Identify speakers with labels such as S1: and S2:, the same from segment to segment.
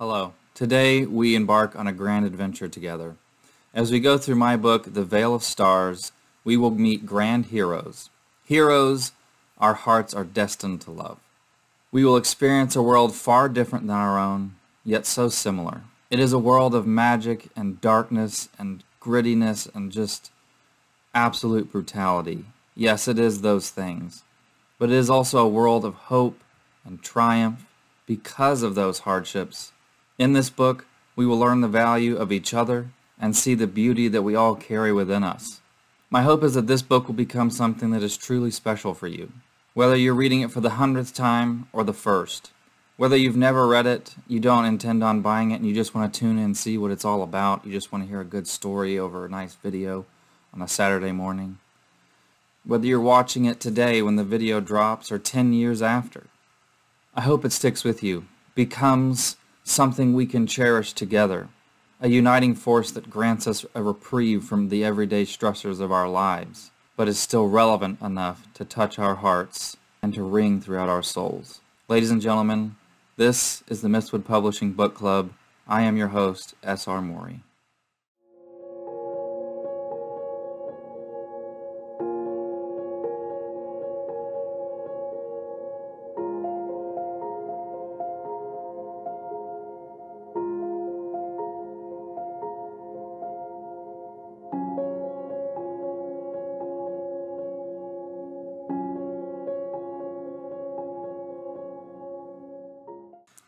S1: Hello. Today we embark on a grand adventure together. As we go through my book, The Veil of Stars, we will meet grand heroes. Heroes our hearts are destined to love. We will experience a world far different than our own, yet so similar. It is a world of magic and darkness and grittiness and just absolute brutality. Yes, it is those things. But it is also a world of hope and triumph because of those hardships. In this book, we will learn the value of each other and see the beauty that we all carry within us. My hope is that this book will become something that is truly special for you. Whether you're reading it for the hundredth time or the first, whether you've never read it, you don't intend on buying it, and you just want to tune in and see what it's all about, you just want to hear a good story over a nice video on a Saturday morning. Whether you're watching it today when the video drops or 10 years after, I hope it sticks with you, becomes something we can cherish together, a uniting force that grants us a reprieve from the everyday stressors of our lives, but is still relevant enough to touch our hearts and to ring throughout our souls. Ladies and gentlemen, this is the Mistwood Publishing Book Club. I am your host, S.R. Mowry.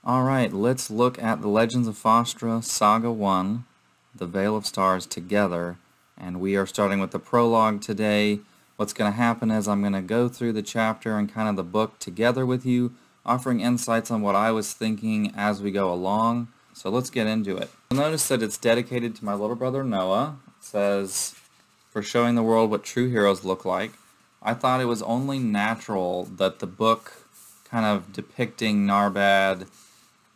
S1: Alright, let's look at the Legends of Fostra Saga 1, The Veil of Stars together. And we are starting with the prologue today. What's going to happen is I'm going to go through the chapter and kind of the book together with you, offering insights on what I was thinking as we go along. So let's get into it. You'll notice that it's dedicated to my little brother Noah. It says, for showing the world what true heroes look like. I thought it was only natural that the book kind of depicting Narbad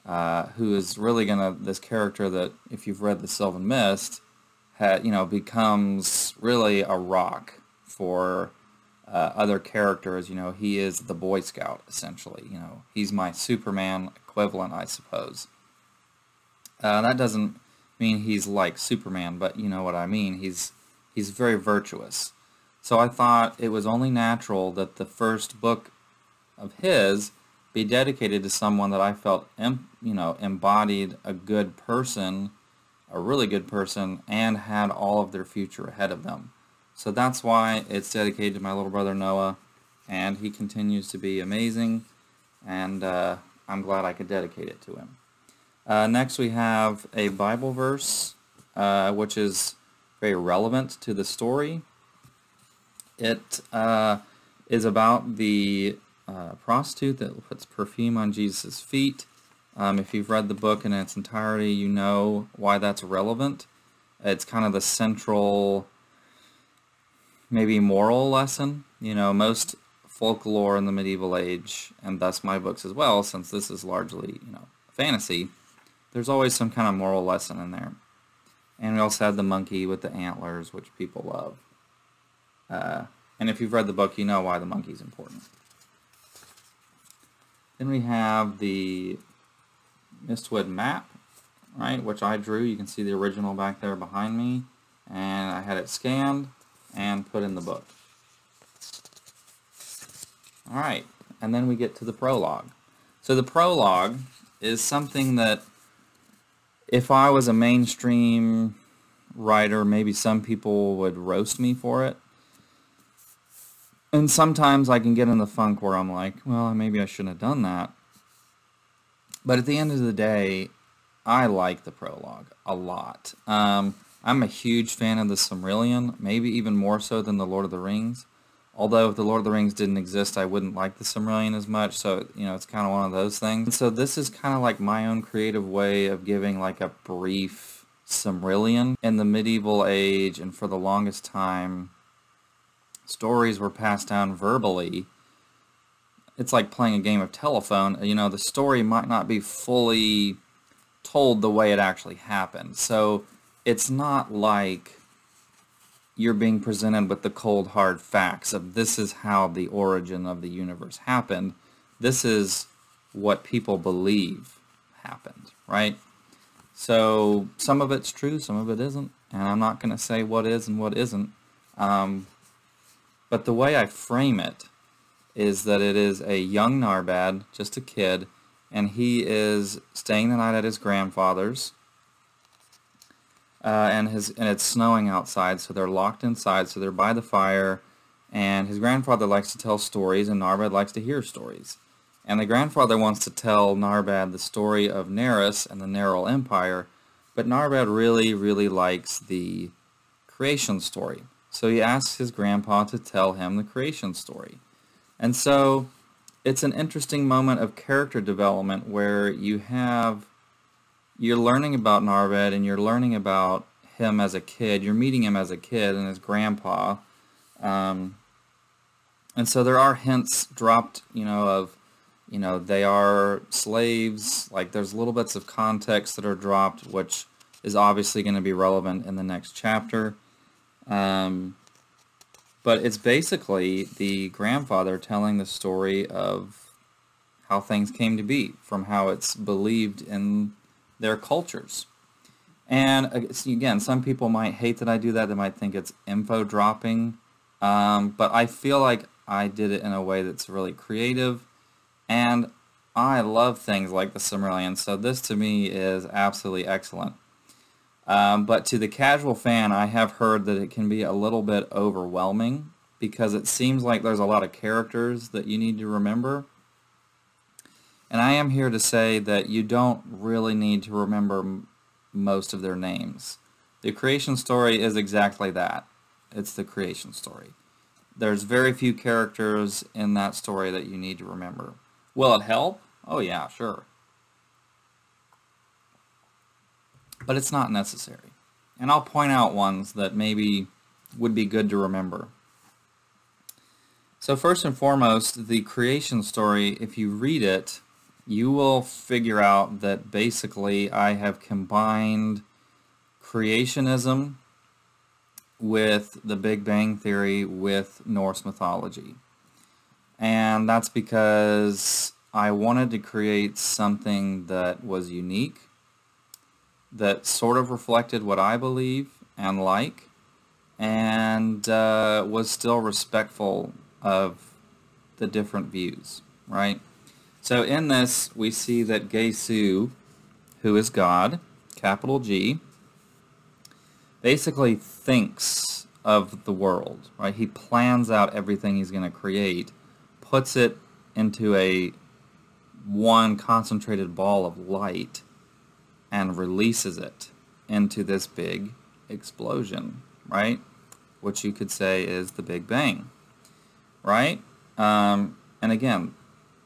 S1: uh, who is really going to, this character that, if you've read The Sylvan Mist, ha, you know, becomes really a rock for uh, other characters. You know, he is the Boy Scout, essentially. You know, he's my Superman equivalent, I suppose. Uh, that doesn't mean he's like Superman, but you know what I mean. He's, he's very virtuous. So I thought it was only natural that the first book of his be dedicated to someone that I felt, you know, embodied a good person, a really good person, and had all of their future ahead of them. So that's why it's dedicated to my little brother Noah, and he continues to be amazing, and uh, I'm glad I could dedicate it to him. Uh, next we have a Bible verse, uh, which is very relevant to the story. It uh, is about the uh, prostitute that puts perfume on Jesus' feet. Um, if you've read the book in its entirety, you know why that's relevant. It's kind of the central, maybe moral lesson. You know, most folklore in the medieval age, and thus my books as well, since this is largely, you know, fantasy, there's always some kind of moral lesson in there. And we also had the monkey with the antlers, which people love. Uh, and if you've read the book, you know why the monkey's important. Then we have the Mistwood map, right, which I drew. You can see the original back there behind me. And I had it scanned and put in the book. Alright, and then we get to the prologue. So the prologue is something that if I was a mainstream writer, maybe some people would roast me for it and sometimes I can get in the funk where I'm like, well, maybe I shouldn't have done that. But at the end of the day, I like the prologue a lot. Um, I'm a huge fan of the Silmarillion, maybe even more so than the Lord of the Rings. Although if the Lord of the Rings didn't exist, I wouldn't like the Silmarillion as much, so, you know, it's kind of one of those things. And so this is kind of like my own creative way of giving like a brief Silmarillion. In the medieval age, and for the longest time, stories were passed down verbally, it's like playing a game of telephone. You know, the story might not be fully told the way it actually happened. So it's not like you're being presented with the cold hard facts of this is how the origin of the universe happened. This is what people believe happened, right? So some of it's true, some of it isn't, and I'm not going to say what is and what isn't. Um, but the way I frame it is that it is a young Narbad, just a kid, and he is staying the night at his grandfather's. Uh, and his and it's snowing outside, so they're locked inside. So they're by the fire, and his grandfather likes to tell stories, and Narbad likes to hear stories. And the grandfather wants to tell Narbad the story of Nerys and the Neral Empire, but Narbad really, really likes the creation story. So he asks his grandpa to tell him the creation story. And so it's an interesting moment of character development where you have, you're learning about Narbad and you're learning about him as a kid. You're meeting him as a kid and his grandpa. Um, and so there are hints dropped, you know, of, you know, they are slaves. Like there's little bits of context that are dropped, which is obviously going to be relevant in the next chapter. Um, but it's basically the grandfather telling the story of how things came to be, from how it's believed in their cultures. And again, some people might hate that I do that. They might think it's info dropping. Um, but I feel like I did it in a way that's really creative. And I love things like the Silmarillion, so this to me is absolutely excellent. Um, but to the casual fan, I have heard that it can be a little bit overwhelming because it seems like there's a lot of characters that you need to remember. And I am here to say that you don't really need to remember most of their names. The creation story is exactly that. It's the creation story. There's very few characters in that story that you need to remember. Will it help? Oh yeah, sure. But it's not necessary. And I'll point out ones that maybe would be good to remember. So first and foremost, the creation story, if you read it, you will figure out that basically I have combined creationism with the Big Bang Theory with Norse mythology. And that's because I wanted to create something that was unique, that sort of reflected what I believe and like, and uh, was still respectful of the different views, right? So in this, we see that Gesu, who is God, capital G, basically thinks of the world, right? He plans out everything he's going to create, puts it into a one concentrated ball of light, and releases it into this big explosion, right? Which you could say is the Big Bang, right? Um, and again,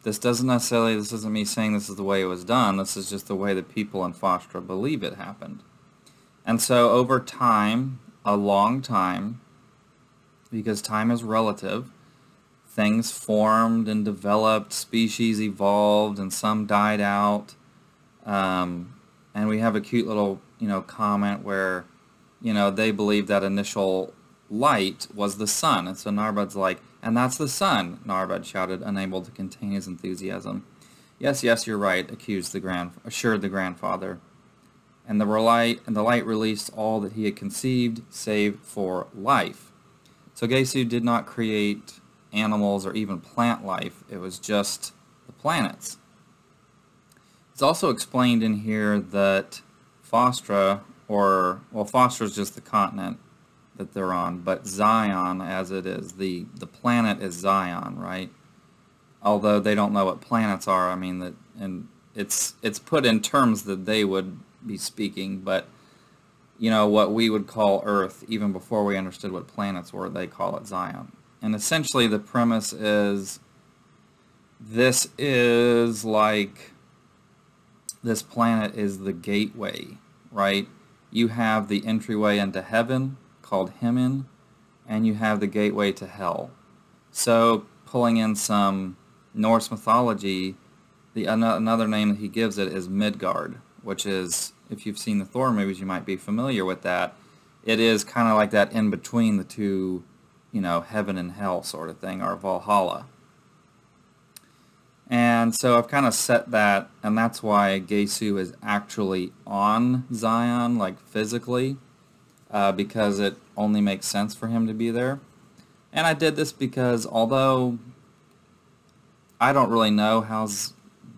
S1: this doesn't necessarily, this isn't me saying this is the way it was done, this is just the way the people in Fostra believe it happened. And so over time, a long time, because time is relative, things formed and developed, species evolved, and some died out. Um, and we have a cute little, you know, comment where, you know, they believe that initial light was the sun. And so Narbad's like, and that's the sun, Narbad shouted, unable to contain his enthusiasm. Yes, yes, you're right, accused the grand, assured the grandfather. And the light and the light released all that he had conceived, save for life. So Gesu did not create animals or even plant life. It was just the planets. It's also explained in here that Fostra, or, well, Fostra is just the continent, that they're on, but Zion as it is, the, the planet is Zion, right? Although they don't know what planets are, I mean, that, and it's, it's put in terms that they would be speaking, but, you know, what we would call Earth, even before we understood what planets were, they call it Zion. And essentially the premise is this is like, this planet is the gateway, right? You have the entryway into heaven, called Himin, and you have the gateway to hell. So pulling in some Norse mythology, the another name that he gives it is Midgard, which is, if you've seen the Thor movies, you might be familiar with that. It is kind of like that in between the two, you know, heaven and hell sort of thing, or Valhalla. And so I've kind of set that, and that's why Gesu is actually on Zion, like physically, uh, because it only makes sense for him to be there. And I did this because although I don't really know how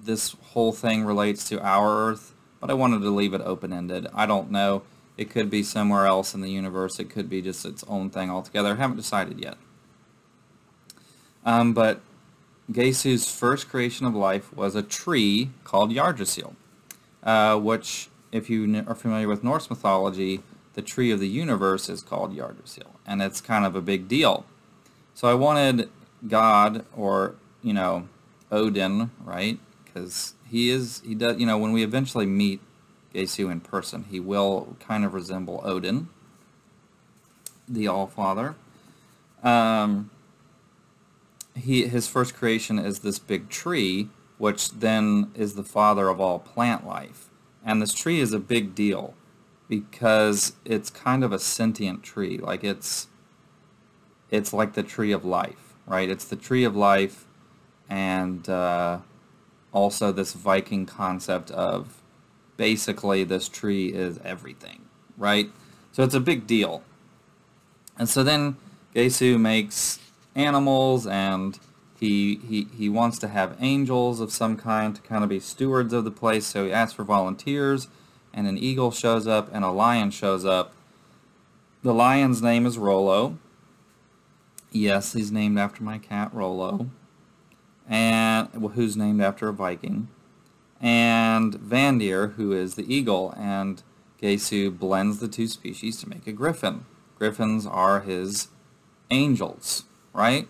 S1: this whole thing relates to our Earth, but I wanted to leave it open-ended. I don't know. It could be somewhere else in the universe. It could be just its own thing altogether. I haven't decided yet. Um, but Gesu's first creation of life was a tree called Yggdrasil, uh, which, if you are familiar with Norse mythology, the tree of the universe is called Yggdrasil, and it's kind of a big deal. So I wanted God, or, you know, Odin, right? Because he is, he does, you know, when we eventually meet Gesu in person, he will kind of resemble Odin, the All-Father. Um, he his first creation is this big tree, which then is the father of all plant life. And this tree is a big deal because it's kind of a sentient tree. Like it's it's like the tree of life, right? It's the tree of life and uh, also this Viking concept of basically this tree is everything, right? So it's a big deal. And so then Gesu makes animals and he, he, he wants to have angels of some kind to kind of be stewards of the place, so he asks for volunteers, and an eagle shows up and a lion shows up. The lion's name is Rollo. Yes, he's named after my cat Rollo, and well, who's named after a Viking. And Vandir, who is the eagle, and Gesu blends the two species to make a griffin. Griffins are his angels right?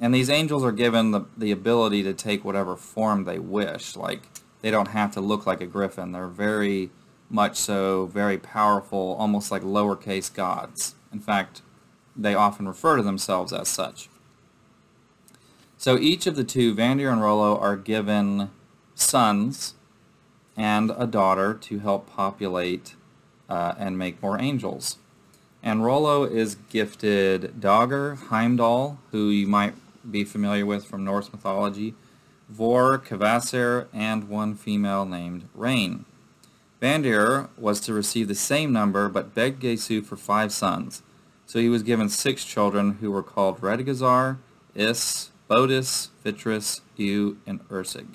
S1: And these angels are given the, the ability to take whatever form they wish. Like, they don't have to look like a griffin. They're very much so very powerful, almost like lowercase gods. In fact, they often refer to themselves as such. So each of the two, Vandir and Rollo, are given sons and a daughter to help populate uh, and make more angels. And Rollo is gifted Dogger, Heimdall, who you might be familiar with from Norse mythology, Vor, Kvasir, and one female named Rain. Vandir was to receive the same number but begged Gesu for five sons. So he was given six children who were called Redgazar, Is, Bodis, Vitris, Eu, and Ursig.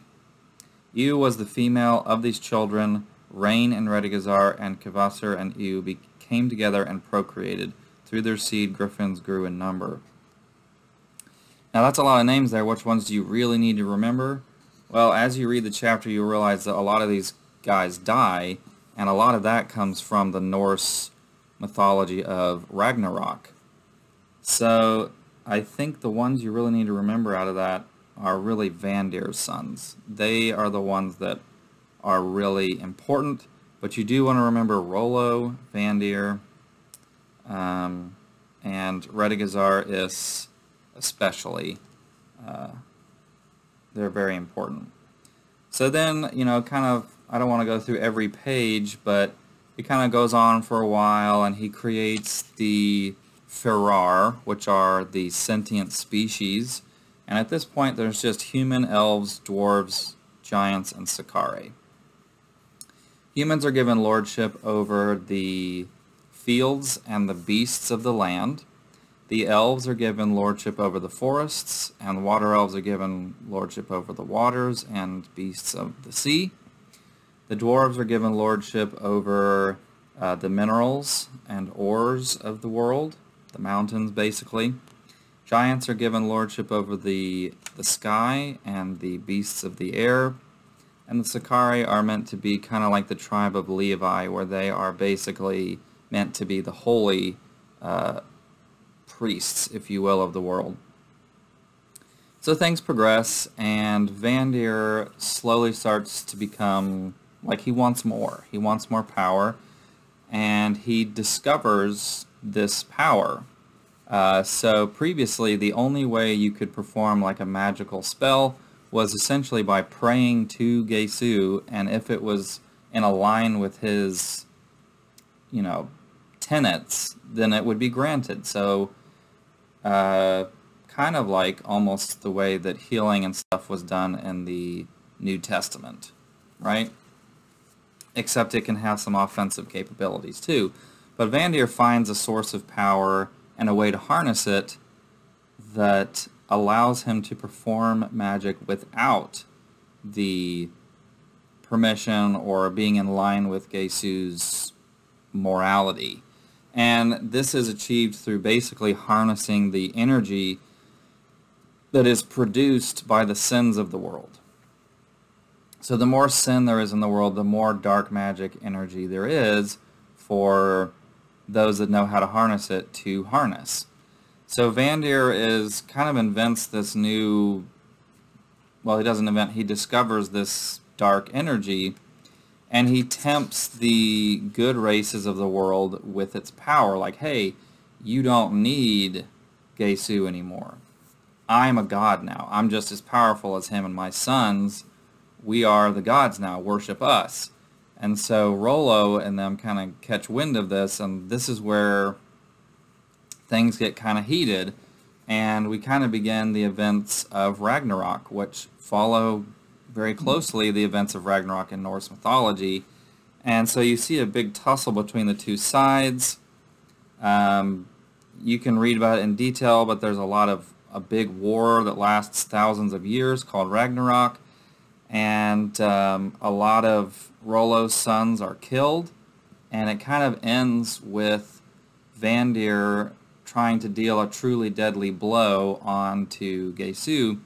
S1: Eu was the female of these children. Rain and Redgazar and Kvasir and Eu came together and procreated. Through their seed, griffins grew in number. Now that's a lot of names there. Which ones do you really need to remember? Well, as you read the chapter, you'll realize that a lot of these guys die, and a lot of that comes from the Norse mythology of Ragnarok. So I think the ones you really need to remember out of that are really Vandir's sons. They are the ones that are really important but you do want to remember Rollo, Vandir, um, and Redgazar is especially. Uh, they're very important. So then, you know, kind of, I don't want to go through every page, but it kind of goes on for a while, and he creates the Firar, which are the sentient species. And at this point, there's just human, elves, dwarves, giants, and Sakari. Humans are given lordship over the fields and the beasts of the land. The elves are given lordship over the forests, and the water elves are given lordship over the waters and beasts of the sea. The dwarves are given lordship over uh, the minerals and ores of the world, the mountains basically. Giants are given lordship over the, the sky and the beasts of the air, and the Sakari are meant to be kind of like the tribe of Levi, where they are basically meant to be the holy uh, priests, if you will, of the world. So things progress, and Vandir slowly starts to become like he wants more. He wants more power, and he discovers this power. Uh, so previously, the only way you could perform like a magical spell was essentially by praying to Gesu, and if it was in a line with his, you know, tenets, then it would be granted. So, uh, kind of like almost the way that healing and stuff was done in the New Testament, right? Except it can have some offensive capabilities too. But Vandir finds a source of power and a way to harness it that allows him to perform magic without the permission or being in line with Geisu's morality. And this is achieved through basically harnessing the energy that is produced by the sins of the world. So the more sin there is in the world, the more dark magic energy there is for those that know how to harness it to harness. So Van Vandir is kind of invents this new, well he doesn't invent, he discovers this dark energy and he tempts the good races of the world with its power like hey you don't need Geisu anymore. I'm a god now. I'm just as powerful as him and my sons. We are the gods now. Worship us. And so Rollo and them kind of catch wind of this and this is where things get kind of heated and we kind of begin the events of Ragnarok which follow very closely the events of Ragnarok in Norse mythology. And so you see a big tussle between the two sides. Um, you can read about it in detail, but there's a lot of a big war that lasts thousands of years called Ragnarok. And um, a lot of Rollo's sons are killed. And it kind of ends with Vandir trying to deal a truly deadly blow onto Geisu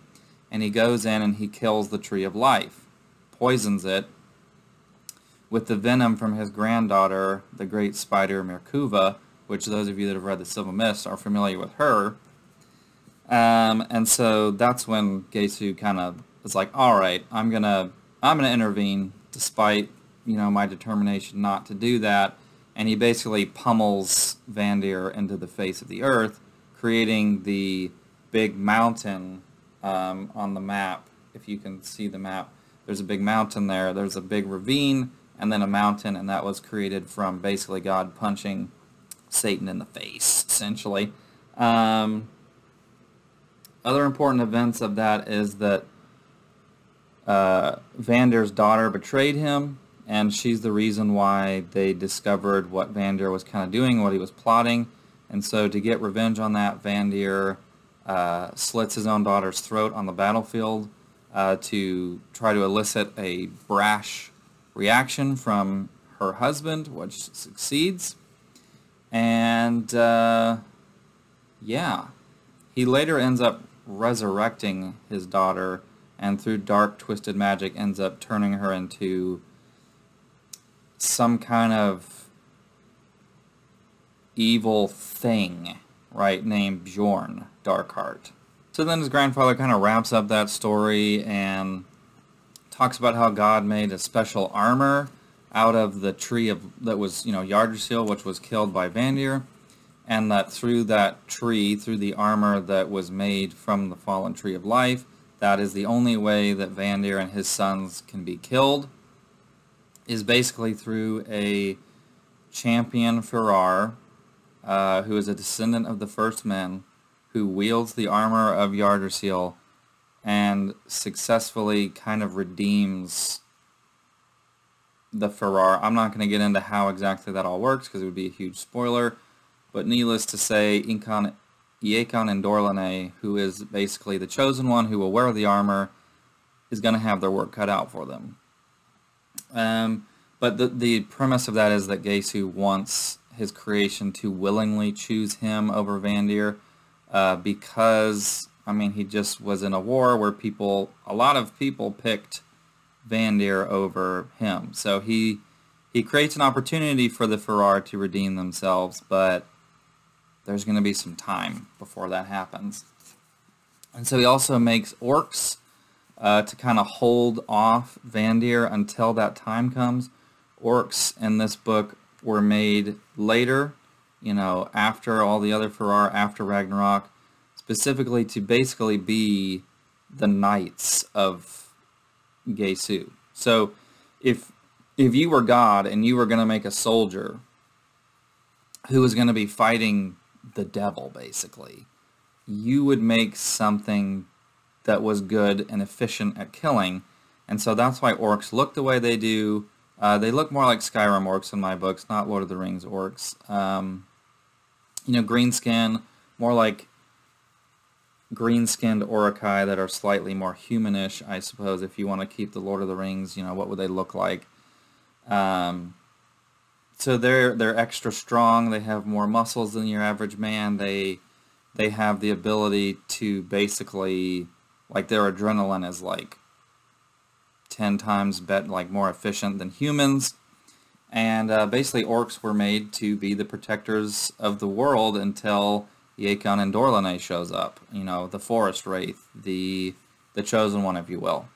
S1: and he goes in and he kills the tree of life, poisons it with the venom from his granddaughter, the great spider Merkava, which those of you that have read the Sylvan Mist are familiar with her. Um, and so that's when Geisu kind of is like, all right, I'm gonna I'm gonna intervene, despite you know my determination not to do that. And he basically pummels Vandir into the face of the earth, creating the big mountain um, on the map, if you can see the map, there's a big mountain there. There's a big ravine and then a mountain, and that was created from basically God punching Satan in the face, essentially. Um, other important events of that is that uh, Vandir's daughter betrayed him, and she's the reason why they discovered what Vandir was kind of doing, what he was plotting. And so to get revenge on that, Vandir uh, slits his own daughter's throat on the battlefield uh, to try to elicit a brash reaction from her husband, which succeeds. And uh, yeah, he later ends up resurrecting his daughter and through dark twisted magic ends up turning her into some kind of evil thing, right, named Bjorn. Darkheart. So then his grandfather kind of wraps up that story and talks about how God made a special armor out of the tree of that was, you know, Yggdrasil, which was killed by Vandir, and that through that tree, through the armor that was made from the fallen tree of life, that is the only way that Vandir and his sons can be killed, is basically through a champion Farrar, uh, who is a descendant of the first men, who wields the armor of Yggdrasil and successfully kind of redeems the Farrar. I'm not going to get into how exactly that all works because it would be a huge spoiler, but needless to say, Incan, Iekon and Dorlane, who is basically the chosen one who will wear the armor, is going to have their work cut out for them. Um, but the, the premise of that is that Geisu wants his creation to willingly choose him over Vandir, uh, because, I mean, he just was in a war where people, a lot of people picked Vandir over him. So he, he creates an opportunity for the Farrar to redeem themselves, but there's going to be some time before that happens. And so he also makes orcs uh, to kind of hold off Vandir until that time comes. Orcs in this book were made later you know, after all the other Farrar, after Ragnarok, specifically to basically be the knights of Geisu. So if if you were God and you were going to make a soldier who was going to be fighting the devil, basically, you would make something that was good and efficient at killing. And so that's why orcs look the way they do. Uh, they look more like Skyrim orcs in my books, not Lord of the Rings orcs. Um, you know, green skin, more like green-skinned Uruk-hai that are slightly more humanish, I suppose, if you want to keep the Lord of the Rings, you know, what would they look like? Um, so they're they're extra strong. They have more muscles than your average man. They they have the ability to basically like their adrenaline is like 10 times bet like more efficient than humans. And uh, basically orcs were made to be the protectors of the world until Yacon and Dorlane shows up. You know, the forest wraith, the the chosen one, if you will.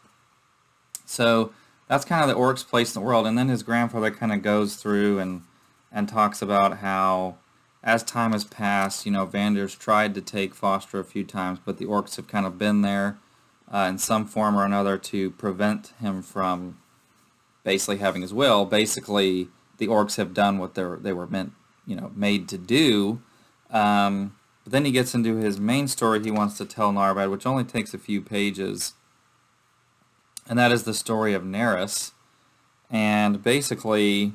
S1: So that's kind of the orc's place in the world. And then his grandfather kind of goes through and and talks about how as time has passed, you know, Vandir's tried to take Fostra a few times, but the orcs have kind of been there uh, in some form or another to prevent him from basically having his will. Basically, the orcs have done what they they were meant, you know, made to do. Um, but then he gets into his main story he wants to tell Narbad, which only takes a few pages, and that is the story of Neris. And basically,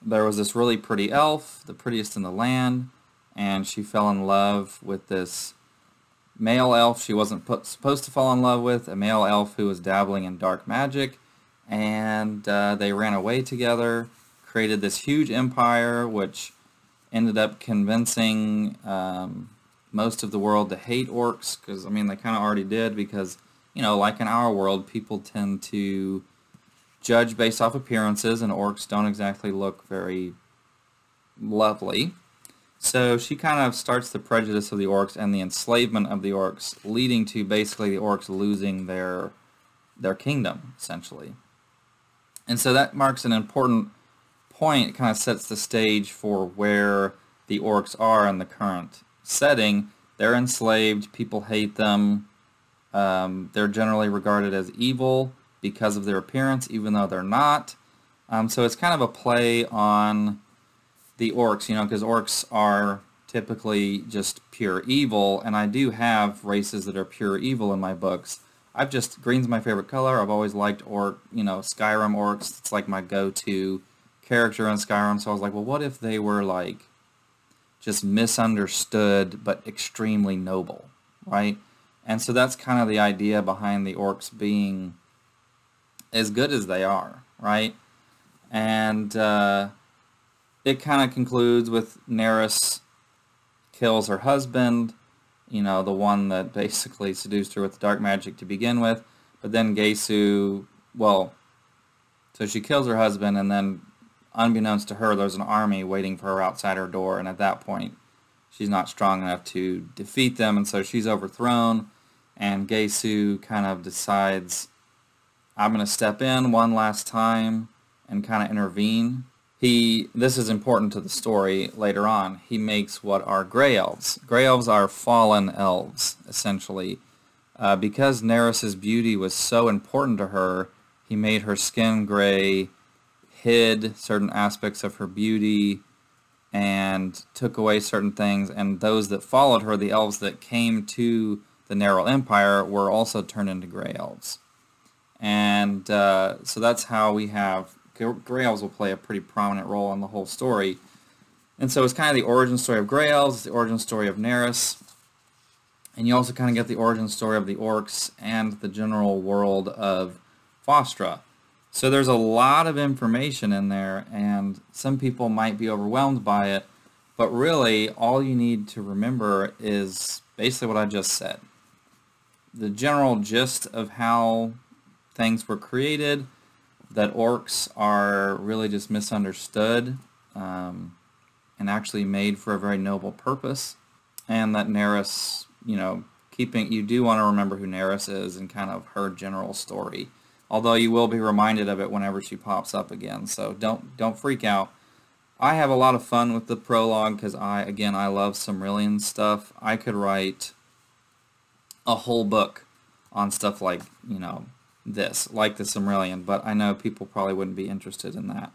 S1: there was this really pretty elf, the prettiest in the land, and she fell in love with this male elf she wasn't put, supposed to fall in love with, a male elf who was dabbling in dark magic, and uh, they ran away together, created this huge empire, which ended up convincing um, most of the world to hate orcs, because, I mean, they kind of already did, because, you know, like in our world, people tend to judge based off appearances, and orcs don't exactly look very lovely. So she kind of starts the prejudice of the orcs and the enslavement of the orcs, leading to basically the orcs losing their their kingdom, essentially. And so that marks an important point. Kind of sets the stage for where the orcs are in the current setting. They're enslaved. People hate them. Um, they're generally regarded as evil because of their appearance, even though they're not. Um, so it's kind of a play on the orcs, you know, because orcs are typically just pure evil, and I do have races that are pure evil in my books. I've just, green's my favorite color. I've always liked orc, you know, Skyrim orcs. It's like my go-to character in Skyrim, so I was like, well, what if they were like just misunderstood but extremely noble, right? And so that's kind of the idea behind the orcs being as good as they are, right? And uh, it kind of concludes with Neris kills her husband, you know, the one that basically seduced her with dark magic to begin with. But then Gesu, well, so she kills her husband, and then unbeknownst to her, there's an army waiting for her outside her door, and at that point, she's not strong enough to defeat them, and so she's overthrown, and Gesu kind of decides, I'm going to step in one last time and kind of intervene. He this is important to the story later on. He makes what are gray elves. Gray elves are fallen elves essentially. Uh, because Neris's beauty was so important to her he made her skin gray hid certain aspects of her beauty and took away certain things and those that followed her the elves that came to the Neryl Empire were also turned into gray elves and uh, so that's how we have Elves will play a pretty prominent role in the whole story. And so it's kind of the origin story of Grey Elves, the origin story of Neris, and you also kind of get the origin story of the orcs and the general world of Fostra. So there's a lot of information in there, and some people might be overwhelmed by it, but really all you need to remember is basically what I just said. The general gist of how things were created, that orcs are really just misunderstood um, and actually made for a very noble purpose, and that Neris, you know, keeping you do want to remember who Neris is and kind of her general story. Although you will be reminded of it whenever she pops up again, so don't don't freak out. I have a lot of fun with the prologue because I, again, I love Silmarillion stuff. I could write a whole book on stuff like, you know, this, like the Silmarillion, but I know people probably wouldn't be interested in that.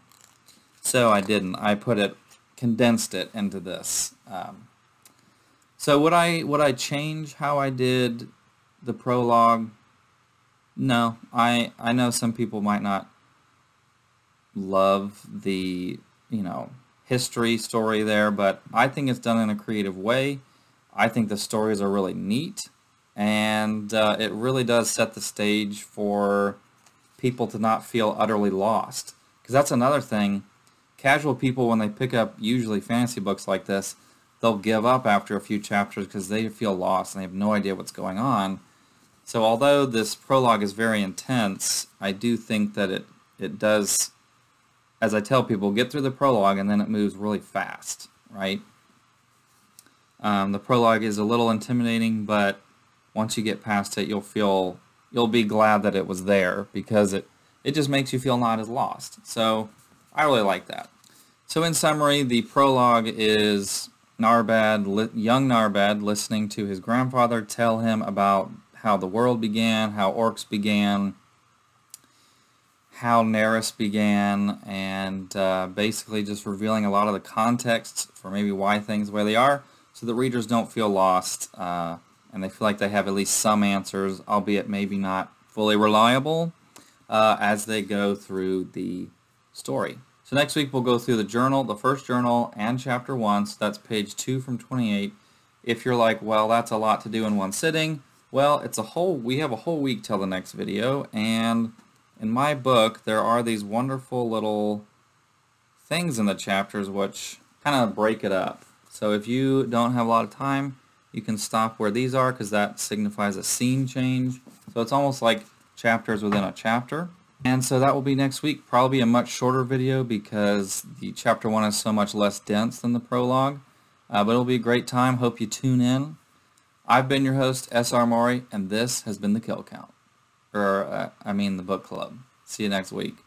S1: So I didn't. I put it, condensed it into this. Um, So would I would I change how I did the prologue? No, I I know some people might not love the you know history story there, but I think it's done in a creative way. I think the stories are really neat, and uh, it really does set the stage for people to not feel utterly lost. Because that's another thing. Casual people, when they pick up usually fantasy books like this, they'll give up after a few chapters because they feel lost and they have no idea what's going on. So although this prologue is very intense, I do think that it, it does, as I tell people, get through the prologue and then it moves really fast, right? Um, the prologue is a little intimidating, but once you get past it, you'll feel, you'll be glad that it was there because it, it just makes you feel not as lost. So I really like that. So in summary, the prologue is Narbad, young Narbad, listening to his grandfather tell him about how the world began, how orcs began, how Naris began, and uh, basically just revealing a lot of the context for maybe why things the way they are, so the readers don't feel lost uh, and they feel like they have at least some answers, albeit maybe not fully reliable, uh, as they go through the story. So next week we'll go through the journal, the first journal, and chapter 1, so that's page 2 from 28. If you're like, well, that's a lot to do in one sitting, well, it's a whole, we have a whole week till the next video, and in my book there are these wonderful little things in the chapters which kind of break it up. So if you don't have a lot of time, you can stop where these are because that signifies a scene change. So it's almost like chapters within a chapter. And so that will be next week, probably a much shorter video because the chapter one is so much less dense than the prologue. Uh, but it'll be a great time. Hope you tune in. I've been your host, S.R. Mowry, and this has been the Kill Count. Or, uh, I mean, the book club. See you next week.